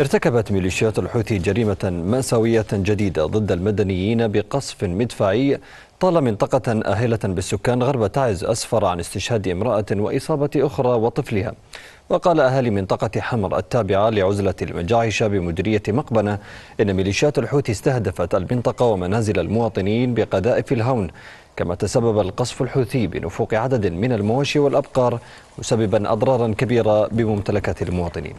ارتكبت ميليشيات الحوثي جريمة مأساوية جديدة ضد المدنيين بقصف مدفعي طال منطقة آهلة بالسكان غرب تعز أسفر عن استشهاد امرأة وإصابة أخرى وطفلها. وقال أهالي منطقة حمر التابعة لعزلة المجاعشة بمديرية مقبنة إن ميليشيات الحوثي استهدفت المنطقة ومنازل المواطنين بقذائف الهون كما تسبب القصف الحوثي بنفوق عدد من المواشي والأبقار مسببا أضرارا كبيرة بممتلكات المواطنين.